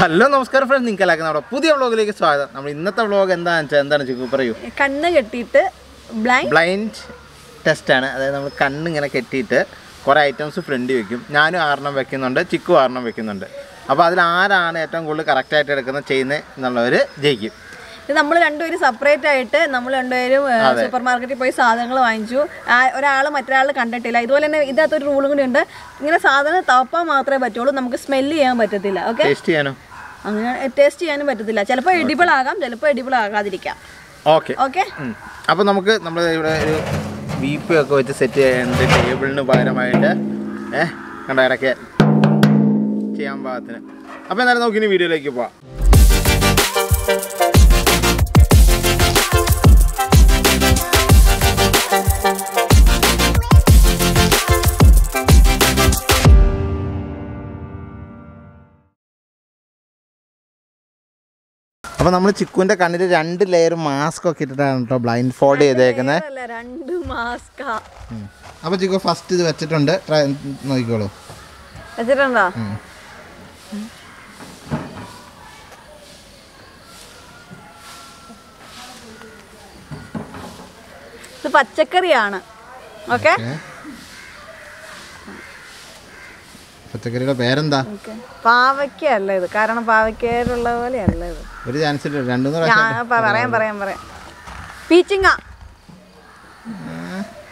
Hello നമസ്കാരം friends നിങ്ങൾക്ക് എല്ലാവർക്കും നമ്മുടെ പുതിയ വ്ളോഗിലേക്ക് സ്വാഗതം. നമ്മൾ ഇന്നത്തെ വ്ളോഗ് എന്താണെന്ന് വെച്ചാൽ എന്താണ് ചിക്കു പറയൂ. കണ്ണ് കെട്ടിയിട്ട് ബ്ലൈൻഡ് ബ്ലൈൻഡ് ടെസ്റ്റാണ് അതായത് നമ്മൾ കണ്ണ് ഇങ്ങനെ കെട്ടിയിട്ട് കുറേ ഐറ്റംസ് ഫ്രണ്ട് വെക്കും. ഞാനും ആറെണ്ണം വെക്കുന്നുണ്ട് ചിക്കു ആറെണ്ണം വെക്കുന്നുണ്ട്. അപ്പോൾ അതിൽ ആരാണ് ഏറ്റവും കൂടുതൽ കറക്റ്റായിട്ട് എടുക്കുന്നത് ചെയ്യുന്നത് എന്നുള്ളവർ ജയിക്കും. നമ്മൾ രണ്ടുപേരും സെപ്പറേറ്റ് ആയിട്ട് നമ്മൾ രണ്ടുപേരും സൂപ്പർ മാർക്കറ്റിൽ പോയി സാധനങ്ങൾ വാങ്ങിച്ചു. ഒരാൾ മറ്റൊരാൾ കണ്ടിട്ടില്ല. ഇതുപോലെ തന്നെ ഇതിനകത്തൊരു റൂളും കൂടി ഉണ്ട്. ഇങ്ങനെ സാധനം തപ്പാൻ മാത്രമേ പറ്റുള്ളൂ. നമുക്ക് സ്മെല്ല് ചെയ്യാൻ പറ്റത്തില്ല. ഓക്കെ ടേസ്റ്റ് ചെയ്യാനോ? അങ്ങനെ ടേസ്റ്റ് ചെയ്യാനും പറ്റത്തില്ല. ചിലപ്പോൾ എഡിബിൾ ആകാം ചിലപ്പോൾ എഡിബിൾ ആകാതിരിക്കാം. ഓക്കെ. ഓക്കെ? അപ്പോൾ നമുക്ക് നമ്മൾ ഇവിടെ ഒരു ബീഫ് ഒക്കെ വെച്ച് സെറ്റ് ചെയ്യേണ്ട ടേബിളിന് പകരമായിട്ട്. ഏഹ് കണ്ട ഇടയ്ക്ക് ചെയ്യാൻ പാകത്തിന്. അപ്പോൾ എന്നാലും നമുക്ക് ഇനി വീഡിയോയിലേക്ക് പോവാം. അപ്പോൾ നമ്മൾ ചിക്കുവിന്റെ കണ്ണിൽ രണ്ട് ലെയർ മാസ്ക് ഒക്കെ ഇട്ടിട്ടാണ് കേട്ടോ ബ്ലൈൻഡ് ഫോൾഡ് ചെയ്തേക്കുന്നത് രണ്ട് മാസ്ക അപ്പോൾ ചിക്കു ഫസ്റ്റ് ഇത് വെച്ചിട്ടുണ്ട്. ട്രൈ നോക്കിക്കോളൂ. വെച്ചിട്ടുണ്ടോ? ഇത് പച്ചക്കറിയാണ്. ഓക്കെ. പച്ചക്കറിയുടെ പേരെന്താ? പാവയ്ക്കല്ല ഇത്. കാരണം പാവയ്ക്കയിലുള്ള പോലെ അല്ല ഇത്. ഒരു ചാൻസ് ഇല്ല. രണ്ടു പറയാം പറയാം. പറയാം പീച്ചിങ്ങ.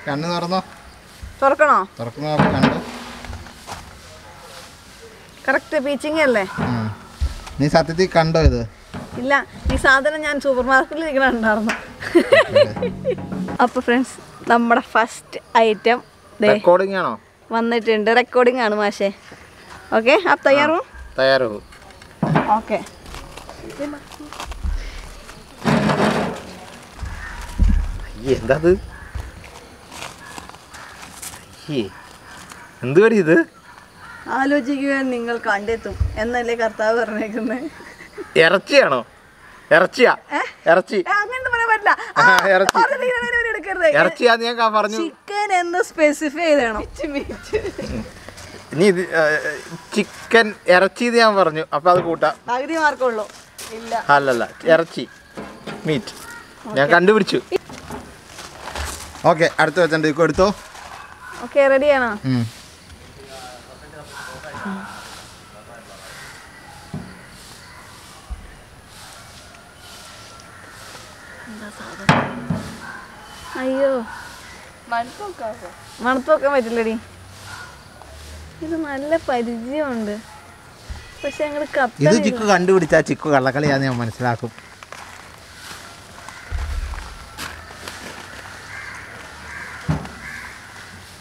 കണ്ണ് തുറന്നോ? തുറക്കണോ? തുറക്കണോ കണ്ട് കറക്റ്റ് പീച്ചിങ്ങ അല്ലേ നീ സത്യത്തിൽ കണ്ടോ ഇത്? ഇല്ല. ഈ സാധനം ഞാൻ സൂപ്പർ മാർക്കറ്റിൽ ഇരിക്കണുണ്ടായിരുന്നു അപ്പോൾ ഫ്രണ്ട്സ് നമ്മുടെ ഫസ്റ്റ് ഐറ്റം റെക്കോർഡിംഗ് ആണോ? വന്നിട്ടുണ്ട്. റെക്കോർഡിംഗ് ആണ് മാഷേ. ഓക്കെ അപ്പ തയ്യാറും? തയ്യാറും ഓക്കെ എന്താ എന്ത് പടി ഇത്? ആലോചിക്കുക നിങ്ങൾ കണ്ടെത്തും. എന്നല്ലേ കർത്താവ് പറഞ്ഞേക്കുന്നത് ഇറച്ചിയാണോ? ഇറച്ചിയാ? ഇറച്ചി. അങ്ങനെ പറയാൻ പറ്റില്ല. എടുക്കരുത് ഇറച്ചിയാന്ന് ഞാൻ പറഞ്ഞു. ചിക്കൻ എന്ന് സ്പെസിഫൈ ചെയ്തണം. ഇനി ഇത് ചിക്കൻ ഇറച്ചി എന്ന് ഞാൻ പറഞ്ഞു. അപ്പൊ അത് കൂട്ടാം. പകുതി മാർക്കുള്ളൂ ഇല്ല. അല്ലല്ല ഇറച്ചി. മീറ്റ് ഞാൻ കണ്ടുപിടിച്ചു. ഓക്കെ അടുത്ത വെച്ചിട്ടുണ്ട് എടുത്തോ? ഓക്കെ റെഡിയാണോ അയ്യോ. മണത്ത് വെക്കാൻ പറ്റില്ലടി. ഇത് നല്ല പരിചയമുണ്ട്. പക്ഷെ ഞങ്ങൾ ഇത് ചിക്കു കണ്ടുപിടിച്ചാ ചിക്കു കള്ളക്കളിയാന്ന് ഞാൻ മനസ്സിലാക്കും.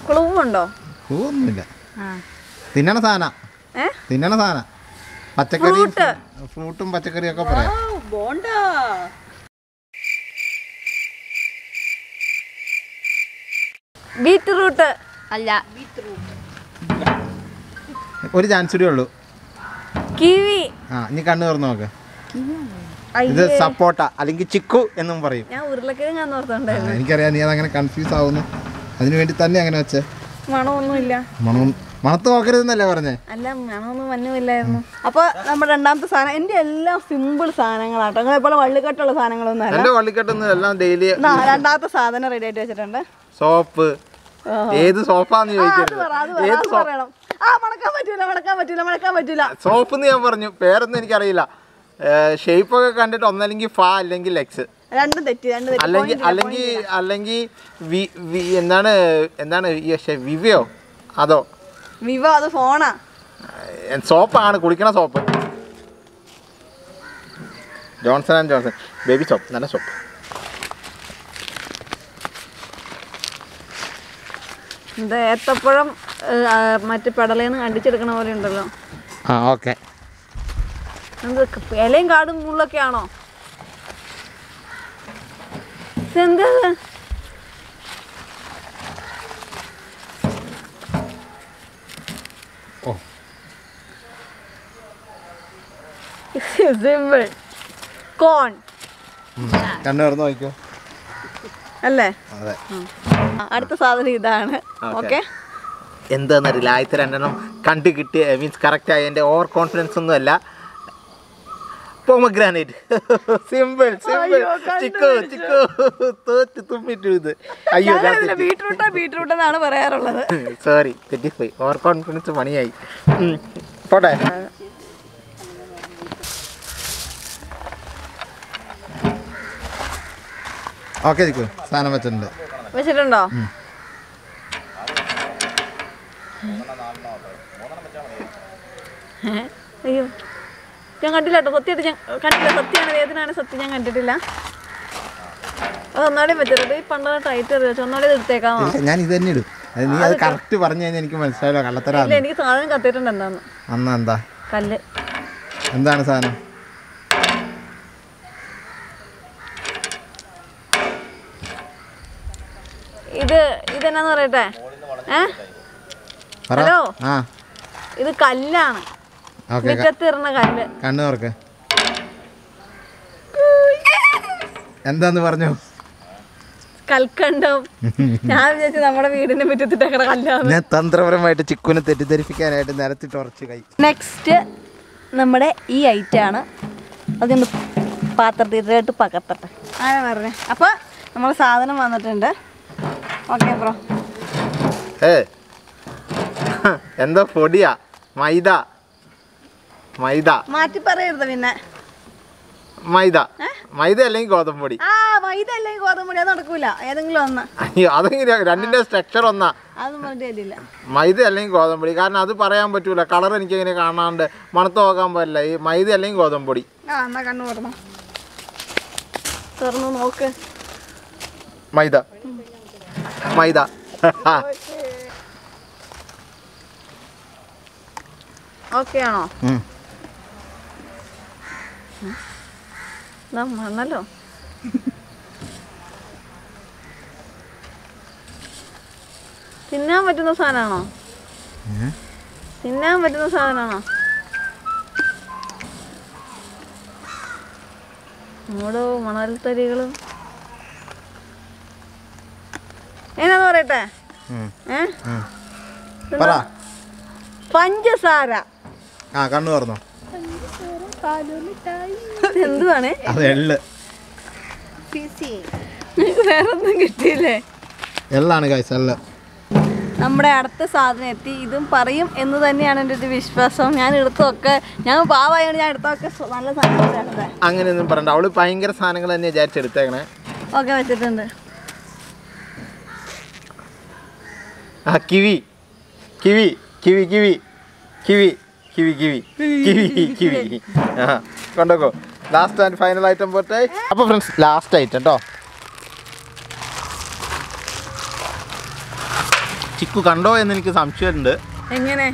കുളവുണ്ടോ ഒന്നുമില്ല. ആ. തിന്നണ സാധന. തിന്നണ സാധന. പച്ചക്കറി ഫ്രൂട്ടും. പച്ചക്കറിയൊക്കെ പറയാം. ബോണ്ട. ബീറ്റ്റൂട്ട്. അല്ല. ഒരു ചാൻസ് കൂടി ഉള്ളൂ. കിവി. ആ നീ കണ്ണു തുറന്നു നോക്ക്. ഇത് സപ്പോട്ട അല്ലെങ്കിൽ ചിക്കു എന്നും പറയും. ഞാൻ ഉരുളക്കിഴങ്ങാന്ന് ഓർത്തോണ്ടായിരുന്നു എനിക്കറിയാം നീ അതങ്ങനെ കൺഫ്യൂസ് ആവുന്നു. അതിനു വേണ്ടി തന്നെ അങ്ങനെ വെച്ചേ. മണമൊന്നുമില്ല. മണം മണത്ത് നോക്കരുതെന്നല്ലേ പറഞ്ഞേ? അല്ല മണമൊന്നും മഞ്ഞുമില്ലായിരുന്നു. അപ്പൊ നമ്മുടെ രണ്ടാമത്തെ സാധനം എന്റെ എല്ലാം സിമ്പിൾ സാധനങ്ങളാട്ടോ. അങ്ങനെ പോലെ വള്ളിക്കെട്ടുള്ള സാധനങ്ങളൊന്നും അല്ല എന്റെ വള്ളിക്കെട്ടൊന്നും എല്ലാം ഡെയിലി രണ്ടാമത്തെ സാധനം റെഡി ആയിട്ട് വെച്ചിട്ടുണ്ട്. സോപ്പ്. ഏത് സോപ്പാന്ന് ചോദിക്കുന്നത് ചോദിക്കരുത്. ഏത് സോപ്പ് എന്ന് ഞാൻ പറഞ്ഞു പേരൊന്നും എനിക്കറിയില്ല. ഷേപ്പ് ഒക്കെ കണ്ടിട്ട് ഒന്നല്ലെങ്കിൽ ഫ അല്ലെങ്കിൽ എക്സ് രണ്ടും തെറ്റി രണ്ടും അല്ലെങ്കിൽ അല്ലെങ്കിൽ അല്ലെങ്കിൽ എന്താണ് എന്താണ് വിവയോ? അതോ? വിവോ അത് ഫോണാ? സോപ്പാണ് കുളിക്കണ soap. Johnson and Johnson baby soap നല്ല സോപ്പ്. ഇത് ഏത്തപ്പഴം മറ്റു പടലേന്ന് കണ്ടിച്ചെടുക്കണ പോലെ ഉണ്ടല്ലോ. ആ ഓക്കെ. ഇലയും കാടും മുള്ളൊക്കെ ആണോ? ഇതെന്താ? സിമ്പിൾ കോൺ കണ്ണു തുറന്ന് നോക്കിയോ അല്ലേ? അടുത്ത സാധനം ഇതാണ്. ഓക്കെ. എന്താണെന്നറിയില്ല ആദ്യത്തെ രണ്ടെണ്ണം കണ്ടു കിട്ടിയ മീൻസ് കറക്റ്റ് ആയി എന്റെ ഓവർ കോൺഫിഡൻസ് ഒന്നുമല്ല pomegranate simple simple chikoo chikoo. തോറ്റ് തുമ്മിട്ടു ഇത്. അയ്യോ ബീട്രൂട്ടാ ബീട്രൂട്ട് എന്നാണ് പറയാറുള്ളത്. സോറി തെറ്റിപ്പോയി. ഓവർ കോൺഫിഡൻസ് പണിയായി പോട്ടെ. ഓക്കെ ചിക്കു സാധനം വെച്ചിട്ടുണ്ട്. വെച്ചിട്ടുണ്ടോ? അയ്യോ. ഞാൻ കണ്ടില്ല കേട്ടോ. സത്യമായിട്ട് ഞാൻ കണ്ടില്ല. സത്യമാണ് വേദനയാണ്. സത്യം ഞാൻ കണ്ടിട്ടില്ല. അത് ഒന്നാളെ പറ്റരുത് ഈ പണ്ടത്തെ ടൈറ്റ് വെച്ച് ഒന്നാളെ എടുത്തേക്കാമോ ഞാൻ ഇത് തന്നെ ഇടും. നീ അത് കറക്റ്റ് പറഞ്ഞു കഴിഞ്ഞാൽ എനിക്ക് മനസ്സിലായില്ല കള്ളത്തരാ എനിക്ക് സാധനം കത്തിയിട്ടുണ്ട് എന്താന്ന്. അന്നാ എന്താ? കല്ല്. എന്താണ് സാധനം? ഇത് ഇതെന്നാന്ന് പറയട്ടെ? ഏ? ഹലോ. ഇത് കല്ലാണ്. മുറ്റത്തിറണ കല്ല്. കണ്ണു തുറക്ക്. എന്താന്ന് പറഞ്ഞു? കൽക്കണ്ടം. ഞാൻ വിചാരിച്ചു നമ്മുടെ വീടിന്റെ മുറ്റത്തിട്ടേക്കണ കല്ലാണ് ഞാൻ തന്ത്രപരമായിട്ട് ചിക്കുനെ തെറ്റിദ്ധരിപ്പിക്കാനായിട്ട് നിരത്തിട്ട് ഉറച്ച് കൈ. നെക്സ്റ്റ് നമ്മുടെ ഈ ഐറ്റാണ് അതൊന്ന് പാത്രത്തിലിട്ട് പകർത്തട്ടെ. ആരാ പറഞ്ഞേ? അപ്പോൾ നമ്മൾ സാധനം വന്നിട്ടുണ്ട്. ഓക്കെ ബ്രോ ഏ എന്തോ പൊടിയാ? മൈദ. മൈദ. മാറ്റി പറയരുത് പിന്നെ. മൈദ. മൈദ അല്ലെങ്കിൽ ഗോതമ്പ് പൊടി ആ മൈദ അല്ലെങ്കിൽ ഗോതമ്പൊടി. അത് നടക്കൂല. ഏതെങ്കിലും ഒന്ന്. അയ്യോ അതെങ്ങനെ രണ്ടിന്റെ സ്ട്രക്ചർ ഒന്നാ. മൈദ അല്ലെങ്കിൽ ഗോതമ്പ് പൊടി കാരണം അത് പറയാൻ പറ്റൂല. കളർ എനിക്ക് എങ്ങനെ കാണാണ്ട് മണത്ത് നോക്കാൻ പറ്റില്ല ഈ മൈദ അല്ലെങ്കിൽ ഗോതമ്പ് പൊടി തുറന്നു. നോക്ക്. മൈദ. മൈദ. ഓക്കെ ആണോ? മണ്ണല്ലോ തിന്നാൻ പറ്റുന്ന സാധനമാണോ തിന്നാൻ പറ്റുന്ന സാധനമാണോ മണൽ മണൽത്തരികളും എന്നാന്ന് പറയട്ടെ? പഞ്ചസാര. ആ കണ്ണു തുറന്നോ. എന്തുവാണ് അത് എള്ള്. നിനക്ക് വേറെ ഒന്നും കിട്ടിയില്ലേ? എള്ളാണ് എള്ള്. നമ്മുടെ അടുത്ത സാധനം എത്തി. ഇതും പറയും എന്ന് തന്നെയാണ് എന്റെ ഒരു വിശ്വാസം. ഞാൻ എടുത്തൊക്കെ ഞാൻ പാവായോണ്ട് ഞാൻ എടുത്തൊക്കെ നല്ല സാധനം അങ്ങനെയൊന്നും പറയണ്ട. അവൾ ഭയങ്കര സാധനങ്ങൾ തന്നെ വിചാരിച്ചെടുത്തേക്കണേ ഓക്കെ വെച്ചിട്ടുണ്ട്. ആ kiwi. Kiwi kiwi kiwi. Kiwi kiwi kiwi. Kiwi kiwi. ആ കൊണ്ടോക്കോ. ലാസ്റ്റ് ആൻഡ് ഫൈനൽ ഐറ്റം പോട്ടെ. അപ്പോൾ ഫ്രണ്ട്സ് ലാസ്റ്റ് ഐറ്റം കേട്ടോ ചിക്കു കണ്ടോ എന്ന് എനിക്ക് സംശയമുണ്ട്. എങ്ങനെ?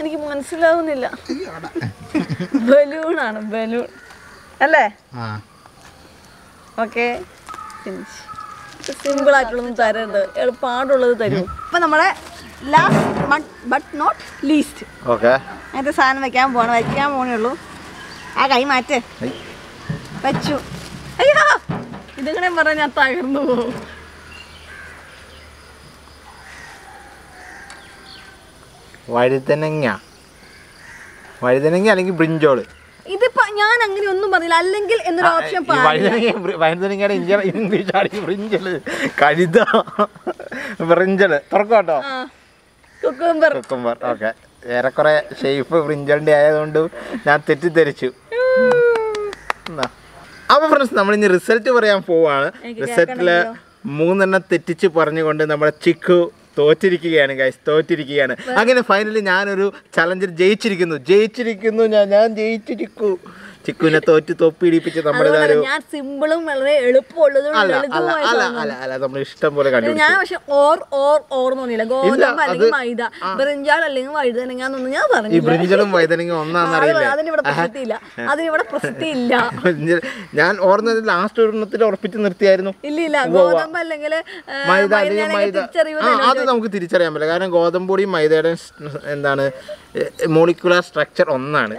എനിക്ക് മനസ്സിലാവുന്നില്ല. ബലൂണാണ് ബലൂൺ. അല്ലേ? ഓക്കെ. സിമ്പിൾ ആയിട്ടുള്ളതൊന്നും തരരുത്. പാടുള്ളത് തരും. അപ്പൊ നമ്മളെ last but not least okay. അതിന്റെ സാധനം വെക്കാൻ പോണ വെക്കാൻ പോണേ ഉള്ളൂ. ആ കൈ മാറ്റേ. വെച്ചു. അയ്യോ! ഇതിങ്ങനെ പറഞ്ഞാൽ ഞാൻ തകർന്നു പോകും. വഴുതനങ്ങ. വഴുതനങ്ങ അല്ലെങ്കിൽ ബ്രിഞ്ചോൾ ഇതിപ്പോ ഞാൻ അങ്ങനെ ഒന്നും പറഞ്ഞില്ല. അല്ലെങ്കിൽ എന്നൊരു ഓപ്ഷൻ ഈ വഴുതനങ്ങ വഴുതനങ്ങയുടെ ഇംഗ്ലീഷ് ആണ് ബ്രിഞ്ചൽ കഴുത ബ്രിഞ്ചൽ തുറക്കോട്ടോ കേട്ടോ. കുക്കുംബർ കുക്കുംബർ ഓക്കെ ഏറെക്കുറെ ഷേപ്പ് ബ്രിഞ്ചലിന്റെ ആയതുകൊണ്ട് ഞാൻ തെറ്റിദ്ധരിച്ചു. അപ്പോൾ അപ്പൊ ഫ്രണ്ട്സ് നമ്മൾ ഇനി റിസൾട്ട് പറയാൻ പോവാണ്. റിസൾട്ടിൽ മൂന്നെണ്ണം തെറ്റിച്ച് പറഞ്ഞുകൊണ്ട് നമ്മുടെ ചിക്കു തോറ്റിരിക്കുകയാണ് ഗൈസ് തോറ്റിരിക്കുകയാണ്. അങ്ങനെ ഫൈനലി ഞാനൊരു ചലഞ്ചിൽ ജയിച്ചിരിക്കുന്നു. ജയിച്ചിരിക്കുന്നു ഞാൻ ഞാൻ ജയിച്ചിരിക്കൂ. ചിക്കുവിനെ തോറ്റ് തൊപ്പിടിപ്പിച്ച് നമ്മുടെ ഞാൻ സിമ്പിളും വളരെ എളുപ്പമുള്ളതും അല്ല അല്ല നമ്മൾ ഇഷ്ടം പോലെ കണ്ടു ഞാൻ പക്ഷെ ഓർ ഓർ ഓർ തോന്നിയില്ല ഗോതമ്പ് അല്ലെങ്കിൽ മൈദ. ബ്രിഞ്ചാൾ അല്ലെങ്കിൽ വഴുതനങ്ങാന്നൊന്നും ഞാൻ ഈ പറഞ്ഞു ബ്രിഞ്ചലും വൈതനങ്ങ ഒന്നാന്നറിയില്ല അതിനിവിടെ പ്രസക്തി അതിനിവിടെ പ്രസക്തി ഇല്ല ഞാൻ ഓർന്നത് ലാസ്റ്റ് ഒരെണ്ണത്തിൽ ഉറപ്പിച്ച് നിർത്തിയായിരുന്നു. ഇല്ല ഇല്ല ഗോതമ്പ് അല്ലെങ്കിൽ മൈദ അല്ലെങ്കിൽ മൈദ. അത് നമുക്ക് തിരിച്ചറിയാൻ പറ്റില്ല. കാരണം ഗോതമ്പൊടിയും മൈദയുടെ എന്താണ് മോളിക്കുലർ സ്ട്രക്ചർ ഒന്നാണ്.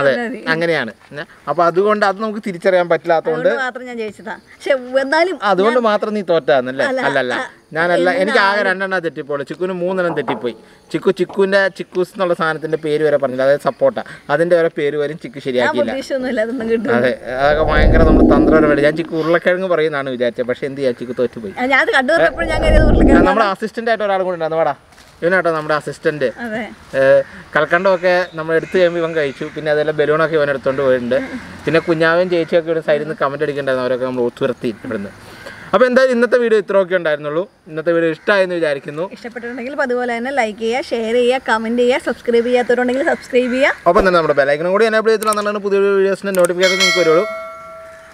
അതെ അങ്ങനെയാണ്. ഏ, അപ്പൊ അതുകൊണ്ട് അത് നമുക്ക് തിരിച്ചറിയാൻ പറ്റില്ലാത്തതുകൊണ്ട് അതുകൊണ്ട് മാത്രം ഞാൻ ജയിച്ചതാ. പക്ഷെ എന്നാലും അതുകൊണ്ട് മാത്രം നീ തോറ്റാന്നല്ലേ? അല്ലല്ല. ഞാനല്ല എനിക്ക് ആകെ രണ്ടെണ്ണം തെറ്റിപ്പോളൂ ചിക്കുന് മൂന്നെണ്ണം തെറ്റിപ്പോയി. ചിക്കു ചിക്കുവിന്റെ ചിക്കൂസ് എന്നുള്ള സാധനത്തിന്റെ പേര് വരെ പറഞ്ഞില്ല. അതായത് സപ്പോർട്ട. അതിന്റെ വരെ പേര് വരും ചിക്കു ശരിയാക്കിയില്ല. അതെ. അതൊക്കെ ഭയങ്കര നമ്മൾ തന്ത്രപരമായിട്ട് ഞാൻ ചിക്കു ഉരുളക്കിഴങ്ങ് പറയുന്നതാണ് വിചാരിച്ചത്. പക്ഷെ എന്ത് ചെയ്യാ? ചിക്കു തോറ്റുപോയി. നമ്മുടെ അസിസ്റ്റന്റ് ആയിട്ട് ഒരാൾ കൂടെ ഉണ്ടായിരുന്നു. വാടാ. ഇവനാട്ടോ നമ്മുടെ അസിസ്റ്റന്റ് കൽക്കണ്ടമൊക്കെ നമ്മൾ എടുത്തു കഴിയുമ്പോൾ ഇവൻ കഴിച്ചു. പിന്നെ അതെല്ലാം ബലൂണൊക്കെ ഇവൻ എടുത്തോണ്ട് പോയിട്ടുണ്ട്. പിന്നെ കുഞ്ഞാവൻ ചേച്ചിയൊക്കെ ഇവിടെ സൈഡിൽ നിന്ന് കമന്റ് അടിക്കണ്ടായിരുന്നു. അവരൊക്കെ നമ്മൾ ഒത്തുവരുത്തി ഇവിടുന്ന്. അപ്പോൾ എന്തായാലും ഇന്നത്തെ വീഡിയോ ഇത്രയൊക്കെ ഉണ്ടായിരുന്നുള്ളൂ. ഇന്നത്തെ വീഡിയോ ഇഷ്ടമായെന്ന് വിചാരിക്കുന്നു. ഇഷ്ടപ്പെട്ടിട്ടുണ്ടെങ്കിൽ അതുപോലെ തന്നെ ലൈക്ക് ചെയ്യുക ഷെയർ ചെയ്യുക കമന്റ് ചെയ്യുക സബ്സ്ക്രൈബ് ചെയ്യാത്തവരുണ്ടെങ്കിൽ സബ്സ്ക്രൈബ് ചെയ്യുക. ഒപ്പം തന്നെ നമ്മുടെ ബെലൈക്കനും കൂടി എനേബിൾ ചെയ്തിട്ടുണ്ടെന്നാണ് പുതിയ വീഡിയോസിന്റെ നോട്ടിഫിക്കേഷൻ നിങ്ങൾക്ക് വരുള്ളൂ.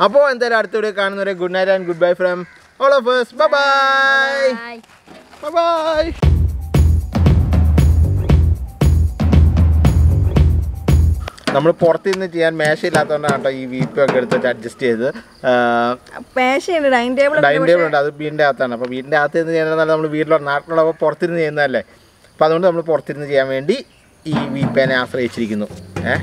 അപ്പോൾ എന്തായാലും അടുത്ത വീഡിയോ കാണുന്നവരെ good night and goodbye from all of us. Bye bye bye നമ്മൾ പുറത്തുനിന്ന് ചെയ്യാൻ മേശയില്ലാത്തതുകൊണ്ടാണ് കേട്ടോ ഈ വീപ്പൊക്കെ എടുത്തിട്ട് അഡ്ജസ്റ്റ് ചെയ്ത് ഡൈനിങ് ടേബിൾ ഡൈനിങ് ടേബിൾ ഉണ്ട്. അത് വീടിന്റെ അകത്താണ്. അപ്പോൾ വീടിന്റെ അകത്ത് നിന്ന് ചെയ്യുന്നതല്ല നമ്മൾ വീട്ടിലുള്ള നാട്ടിലുള്ളപ്പോൾ പുറത്തിരുന്ന് ചെയ്യുന്നതല്ലേ? അപ്പോൾ അതുകൊണ്ട് നമ്മൾ പുറത്തിരുന്ന് ചെയ്യാൻ വേണ്ടി ഈ വീപ്പേനെ ആശ്രയിച്ചിരിക്കുന്നു. ഏഹ്